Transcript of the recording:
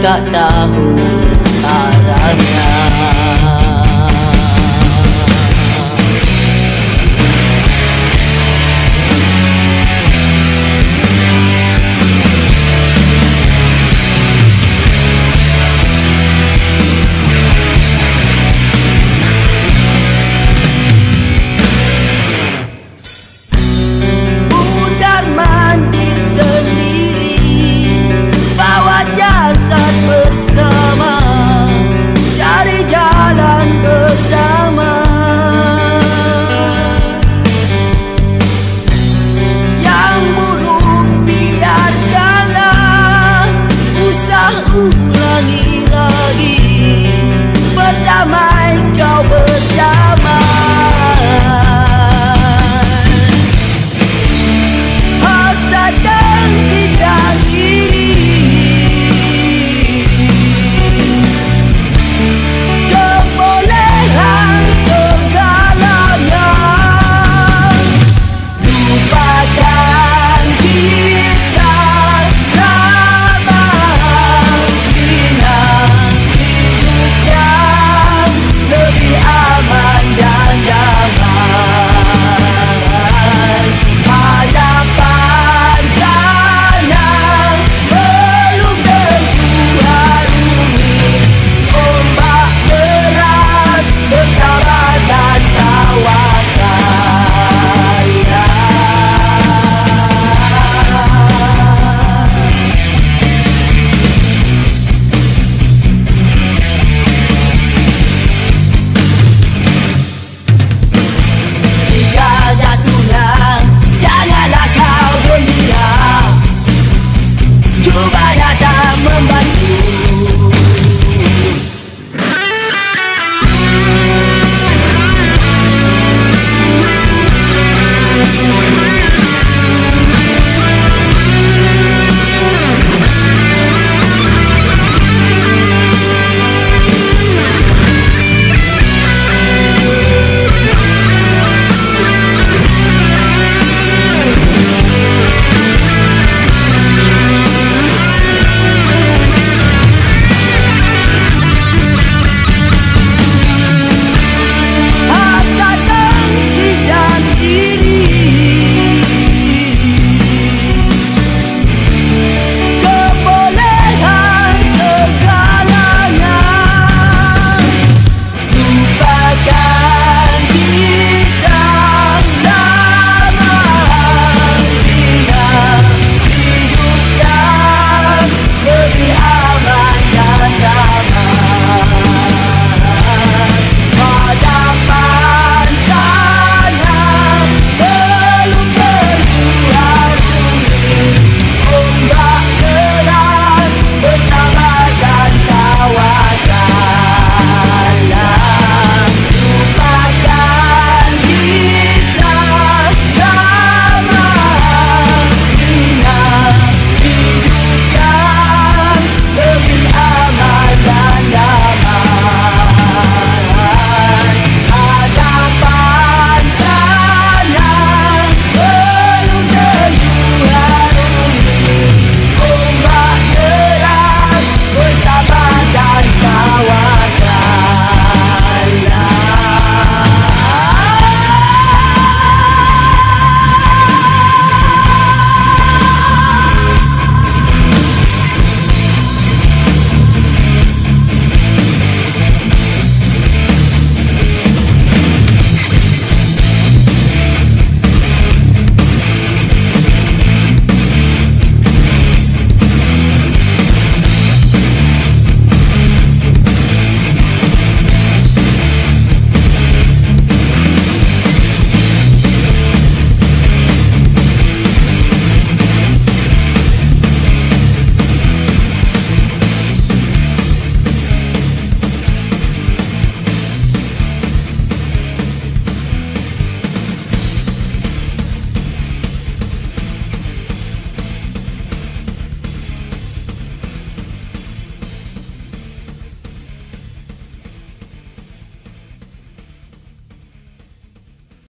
tak tahu arahnya